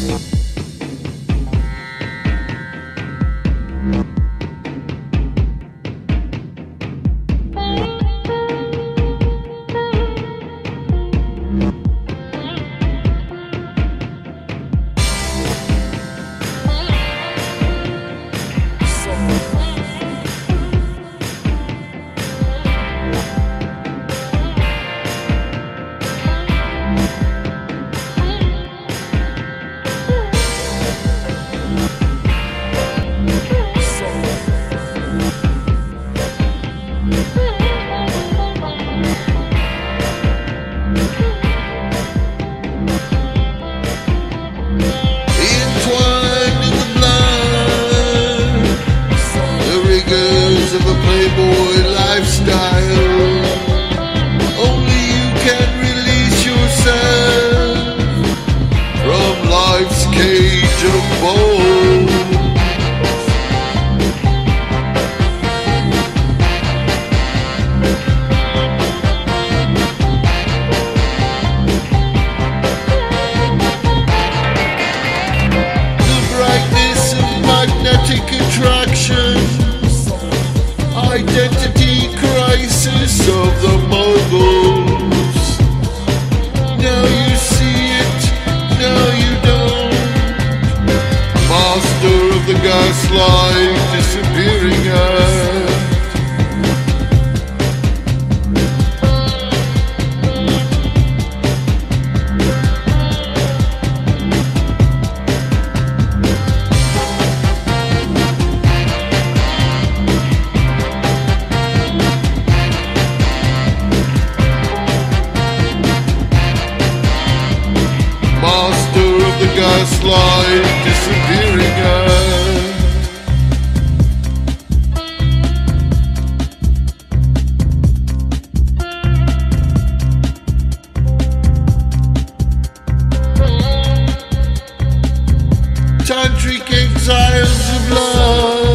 Entwined of a playboy lifestyle. Only you can release yourself from life's cage of bones. the brightness of magnetic attraction, gaslight, disappearing act. Master of the gaslight, disappearing act. Tantric exiles of lust,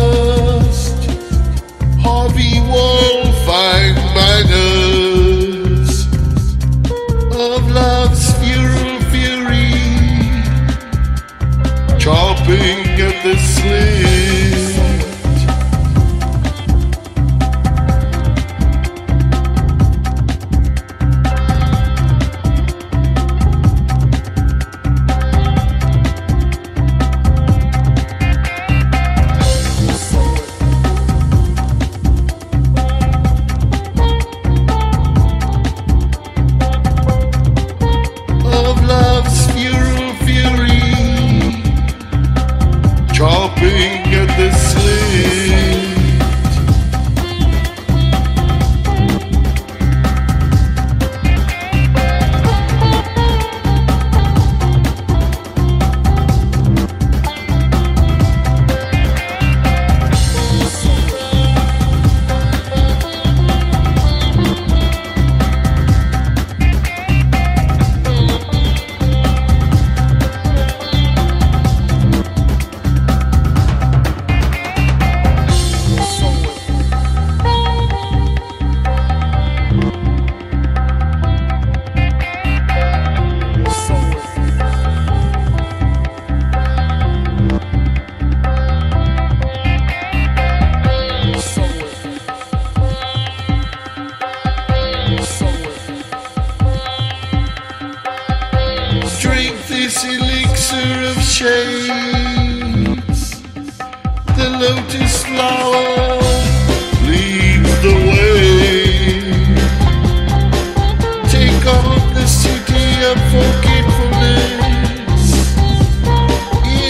Elixir of shades. The lotus flower leads the way. Take on the city of forgetfulness.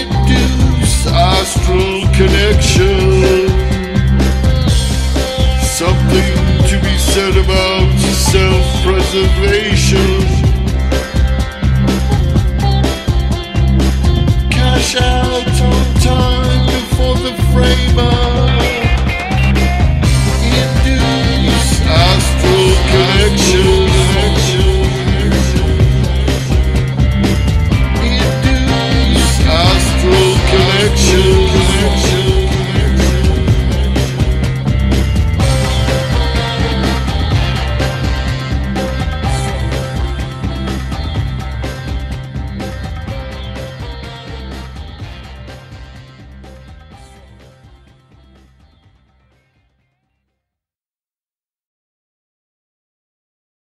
Induce astral connection. Something to be said about self preservation. neighbor.